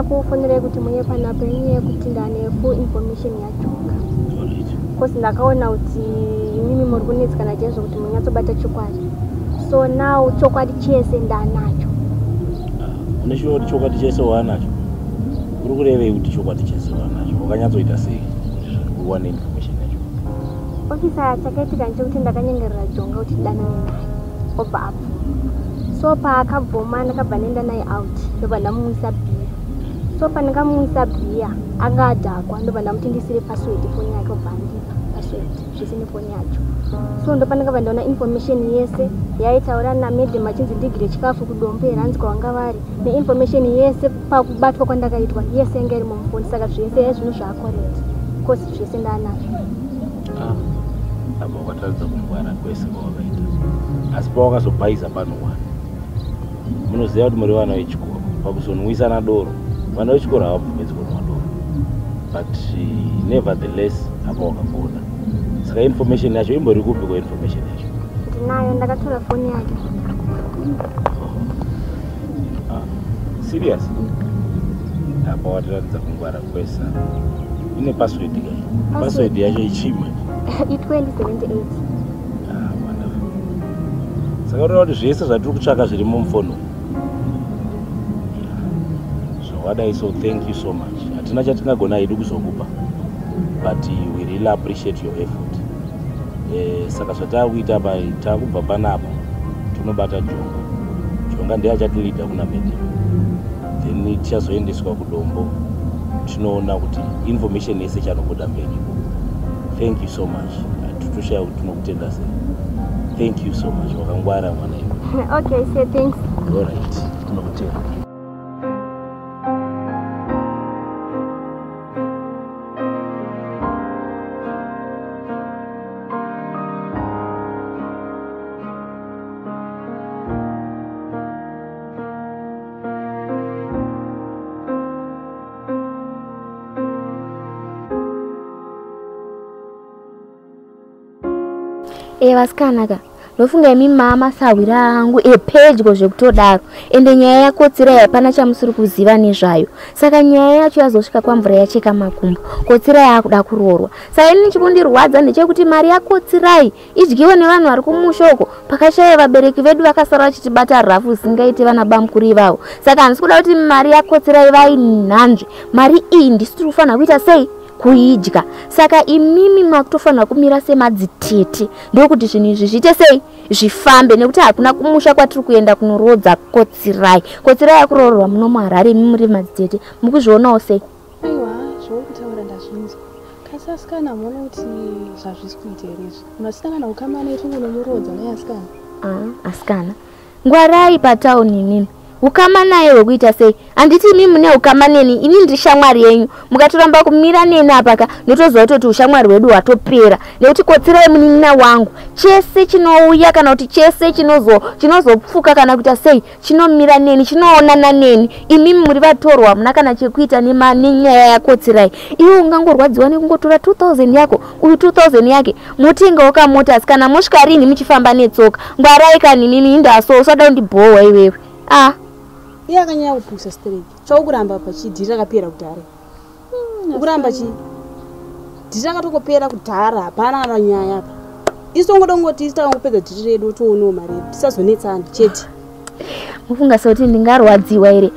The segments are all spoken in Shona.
ofisa nyaya ndakufonera kuti muye panapo inyaya yekuti ndane full information yajonga kosi ndakaona kuti imimi muri kunetsekana chaizvo kuti munyatsobata chokwadi. So now chokwadi chese ndanacho. Une shuwa kuti chokwadi chese waanacho? Uri kurevei kuti chokwadi chese waanacho? Wakanyatsoita sei uwane information yacho? Ofisa chakaitika ndechekuti ndakanyengerera jonga kuti danane naye obva apo so paakabvoma ndakabva ndaenda naye out ndobva ndamumwisa bhiya so pandingamumwisa bhiya. Anga adhakwa ndobva ndamuti ndisire password foni yake obva andipa password zvese nefoni yacho so ndo pandakabva ndaona information yese yaitaura namedhem achinzi ndigire chikafu kudombo heranzwa wanga vari neinformation yese pakubatwa kwandakaitwa yese yanga iri mumufoni saka zvese yaizvino zvaakorect kosi zvese ndaanazvo apa wakataridza kungwara kwese kwawakaita asi pawakazobhaisa panowana munoziva kuti muri vana vechikoro pakuzonwisana doro vana vechikoro havabvumedzi kunwa doro but uh, nevertheless apa wakagona saka information yacho imbori kupi kwainformation yacho? Ndinayo ndakatora foni yake. Serious? Apa watiratidza kungwara kwesa. Ine password kai password yacho ichimwe? I2078 saka ureva kuti zvese zvatiri kutsvaka zviri mumufoni umu zvawadai so thank you so much. Hatina chatingagona hedu kuzokupa but we really appreciate your effort. Eh, saka zvatakuita pa takubva panapa tinobata jonga. Jonga ndiye achatilida kuna mede then tichazoendeswa kudombo. Tinoona kuti information yese chanobuda mberi. Thank you so much. Hatutoshaya kuti tinokutenda sei. Thank you so much. Wakangwara mwana. Iwe okay say thanks. Alright tinokutenda e vasikanaka ndofunga imi mama sahwira angu epedyo zvekutodaro ende nyaya yakotsirai hapana chamusiri kuziva nezvayo. Saka nyaya yacho yazosvika kwamvura yacheka makumbo. Kotsirai akuda kuroorwa saka ini chikundirwadza ndechekuti mari yakotsirai idyiwe nevanhu vari kumushoko pakashaya vabereki vedu vakasara vachitibata rafu usingaiti vana bamukuru ivavo saka handisi kuda kuti mari yakotsirai vainhanzve mari iyi ndisi tiri kufanira kuita sei kuidya saka imimi makutofanira kumira semadzitete ndokuti zvinhu izvi zviite sei? Zvifambe nekuti hakuna kumusha kwatiri kuenda kunorodza kotsirai. Kotsirai akuroorwa muno muharare imi muri madzitete mukuzvionawo sei? Aiwa zvauri kutaura ndazvinzwa. Kasi asikana muona kuti zvazvisi kuita here izvi? Unosangana ukamana iri unomurodza naye asikana Ah, asikana. Ngwarai patauni imimi ukama naye hwekuita sei? Handiti imi mune ukama neni ini ndiri shamwari yenyu. Mukatoramba kumira neni apaka ndotoziva kutoti ushamwari hwedu hwatopera. Nekuti kotsirai munin'ina wangu chese chinouya kana kuti chese chinozo- chinozopfuka kana kuita sei chinomira neni chinoonana neni. Imimi muri vatorwa hamuna kana chekuita nenyaya yakotsirai iwe ungangorwadziwa nekungotora 2000 yako uyu 2000 yake motengawo kamota asi kana mosvika rini muchifamba netsoka. Ngwarai kani mimi indaso usada kundibhohwa iwewe. Ah iye akanyanya kupusa stereki chaukuramba pachi dhiri rakapera kudhara. Ukuramba chi dhiri rakatokopera kudhara hapana kana nyaya apa. Isi tongoda kungoti isi takangopedza dhiri redu toonewo mari tisazonetsana chete. Mufunga sekuti ndingarwadziwa here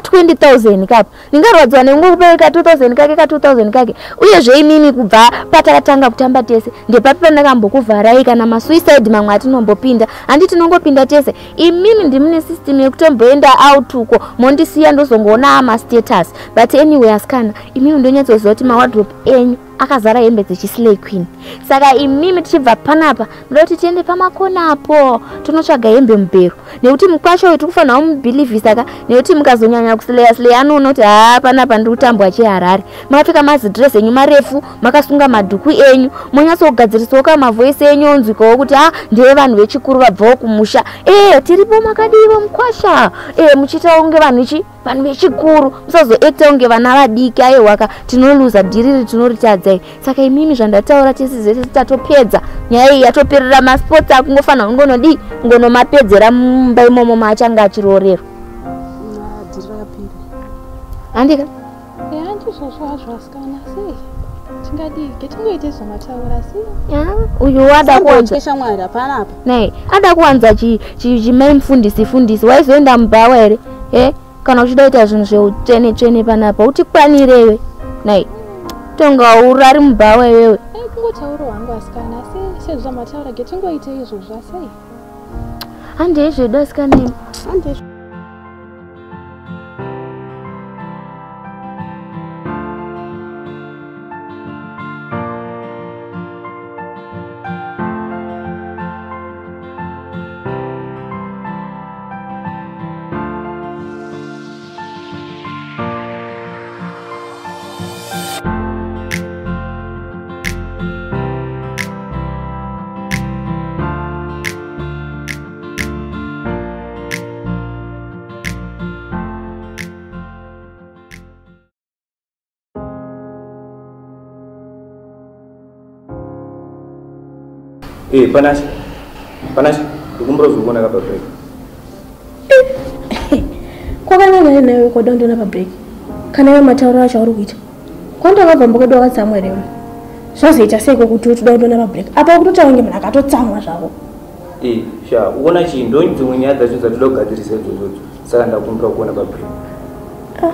pari kubuda 20000 kapo ndingarwadziwa nekungokupereka 2000 kake ka 2000 kake? Uyezve imimi kubva patakatanga kutamba tese ndepapi pandakambokuvharai kana masuicide mamwe atinombopinda handi tinongopinda tese? Imimi ndimune system yekutomboenda out uko mondisiya ndozongoona amastatus but anyway asikana imimi ndonyatsoziva kuti mawadrop enyu akazara hembe dzechislay queen. Saka imimi tichibva panapa ndoda kuti tiende pamakona apo tonotsvaga hembe mubhero nekuti mukwasho uyu tiri kufanira kumubhilivhisa ka nekuti mukazonyanya kusileya sileya anoona kuti haa panapa ndiri kutambwa cheharare makapfeka mazidhiresi enyu marefu makasunga madhuku enyu monyatsogadzirisawo kamavhoisi enyu onzwikawo kuti ha ndeve vanhu vechikuru vabvawo kumusha. Ee tiripo makadivo mukwasha. Ee muchiitawo kunge vanhu chi vanhu vechikuru musazoekta kunge vana vadiki aiwaka tinoluza dhiriri tinoritadzai saka imimi zvandataura tisi zese titatopedza. Nyaya iyi yatoperera maspotsi akungofanira kungonodi kungonomapedzera mumba imomo maachanga achiroorerwa. Handika uyu wada kuwanza ada kuwanza chi- chi- chimai mufundisi fundisi waizoenda mubhawa here? E kana uchida kuita zvinhu zveutsvene tsvene panapa utikwaniriwe nei tonga urari mubhawa iwewe. Kungotaura hwangu asikana sei sezvamataura getingoite izvozva sei handei zvedu asikanemi handizvo Eh, panashi. Panashi. Tukumbura uzukuna kapa break. Kwa kana na nayo kwa dondo na break. Kana yo mataura cha urukuita. Kwanda vakabvambuka doka tsamwe rimwe. Zvazoita seko kuti utodauda mabreak apa kutotaunge munhu akatotsamwa zvavo eh, sha uona chii ndondzimwe nyaya dzacho dzatinoda kugadzirisa idzodzo saka ndakumbira kuona Ah,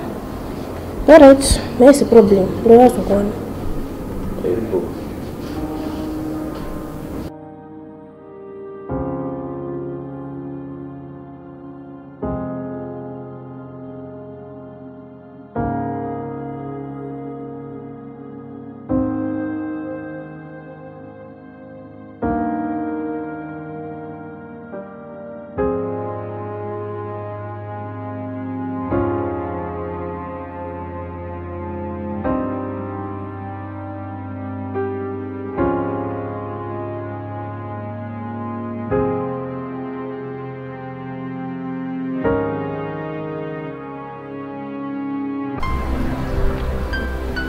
alright. naisi problem ndovazokuona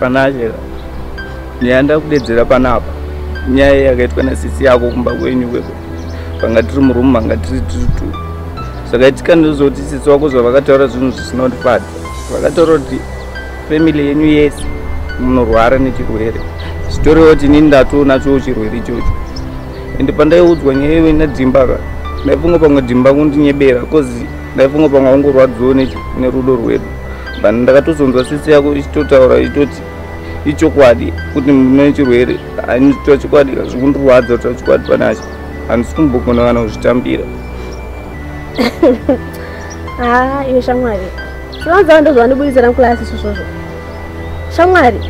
Iripo. panacheka nyaya ndakudedzera panapa nyaya yakaitwa nasisi yako kumba kwenyu kweko panga tiri murumu manga tiri tiri tu saka itika ndozoti sisi wako zvavakataura zvinhu zvisina kutipata vakataura kuti family yenyu yese munorwara nechirwere. Zvitoriwo kuti inini ndatoonachowo chirwere ichocho. Ende pandaiudzwa nyaya iwe nadhimba ka ndaifunga pamwe dhimba kundinyebera kozi ndaifunga pamwe aungorwadziwo nerudo rwedu bani ndakatozonzwa sisi yako ichitotaura ichitoti ichokwadi kuti mune chirwere handitora chikwadi zvikundirwadza kutora chikwadi panacho. Handisi kumbogona kana kuzvitambira. Ha iwe shamwari. Sivanza ndo zvandibudisira mukulasi izvozvozvo shamwari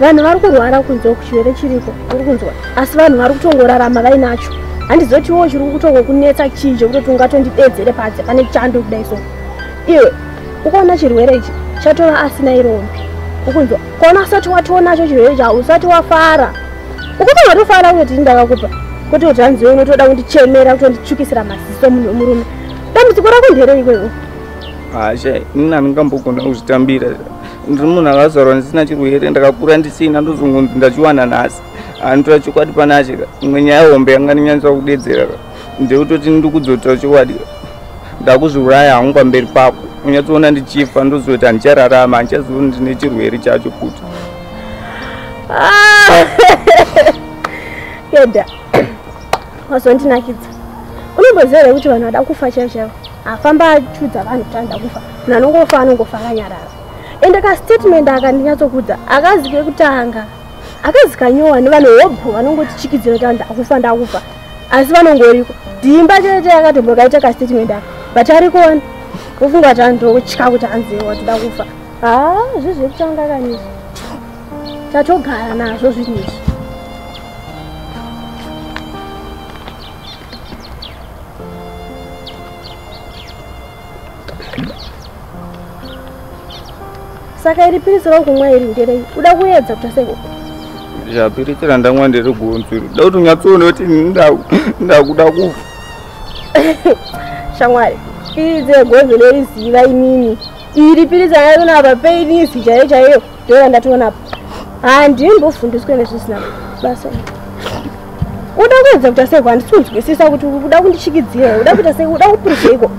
vanhu vari kurwara kunzwa chirwere chiriko? Uri kunzwa. Asi vanhu vari kutongorarama vainacho. Handizotiwo chiri kutongokunetsa chii chekutoti ungatondidedzere padze pane chando kudai so iwe ukaona chirwere ichi chatova asina irombi ukunzwa. Kaona usati watoonacho chirwere cha usati wafara. Ukutongatofara kutoti ndakakupa kuti kuti hanziwe unotoda kundichemera kutonditsvukisira maziso munhu wemurume dambudziko rako ndere ikweyo hasha inini handingambogona kuzvitambira ndiri munhu akazvarwa ndisina chirwere ndakakura ndisina ndozongonzi ndachiwana nhasi handitora chokwadi panacheka imwe nyaya hombe yanga ndinyanyisa kudedzera ndekutoti ndikudzotora chokwadi ka ndakuzviuraya hangu pamberi pako unyatsoona ndichifa ndozoti handichararama handichazivi ndine chirwere chacho futi yedha wazondinakidza. Unomboziva here kuti vanhu vada kufa chaivo chaivo afamba achudza vanhu kuti anoda kufa. Munhu anongofa anongofa akanyarara. Ende kastatement akandinyatsokuudza akazi kekutanga akazi kanyowa nevanhu hobho vanongotichikidzira kuti anhu ndakufa ndakufa asi vanongoriko? Dhimba chete yakatombokaita kastatement aka. But arikuona anhu ndokutya kuti anziwa tida kufa? Ha zvezvekutanga kanizvi tatogara nazvo zvinhu izvi. Saka iri piriso rakumwa iri nderei? Uda kuedza kuti seko zvapirikira ndamwa ndiri gonzwiri da kuti unyatsoona kuti ndakuda kufa. Shamwari pirizi yegonzo neriziva inini iri pirizi anarionapa peinizi chaiyo chaiyo ndoya ndationapa handimbofundiswe nezvisina basa uda kuedza kuita seko handisi kunzwisisa kuti uda kundichikidzira uda kuita seko uda kupuruzeiko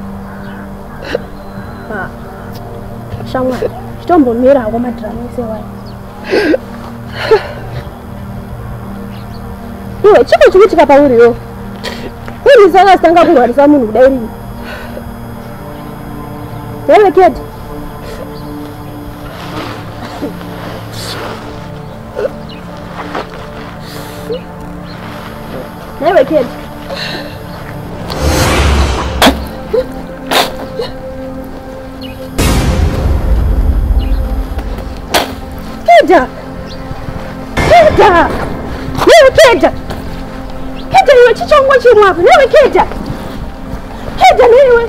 shamwari chitombomira hako madhiramu ese wayo iwe chiko chikuitika pauriwo uri saka sitanga kurwarisa munhu kudai Wewe keti. Wewe keti. Keta. Keta. Wewe keta. Keta niwe chichangwa chimwako. Wewe keta. Keta niwe.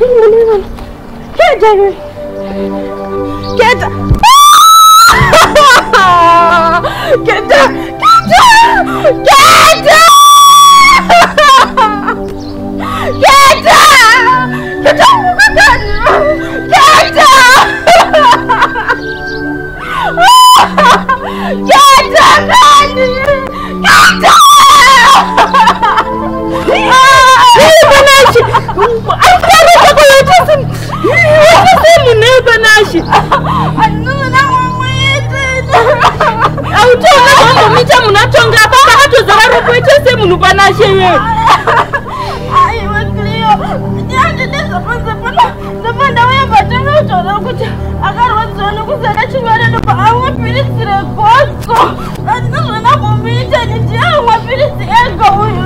Niwe niwe. Get David! Get Get down! Get down! Get down! Get down! Get down! Get down! Get down! Get down! Banashi wewe. Aiwa Clio. Nyande nesa panza pana. Napanda wewe batanga utona kuti akarwadzana kuzana chimwana nopa amwe pilisi regoso andinozvona kumuita niti amwe pilisi ega uyu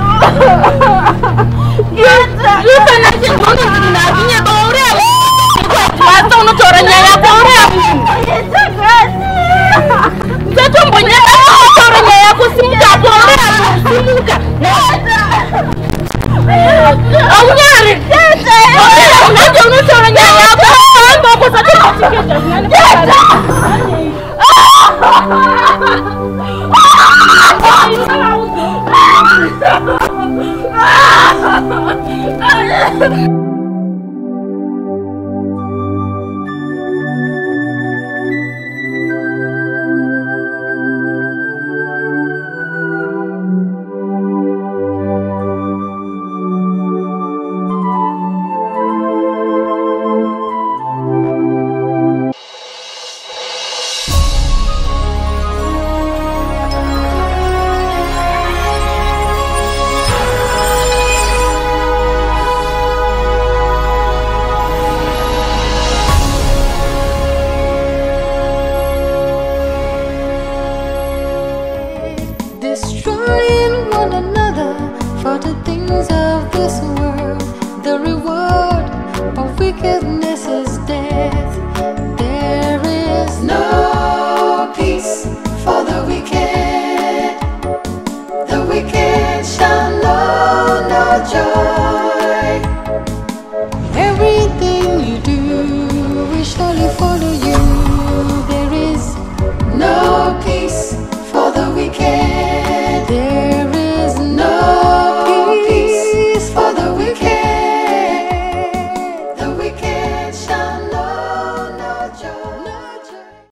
Ah!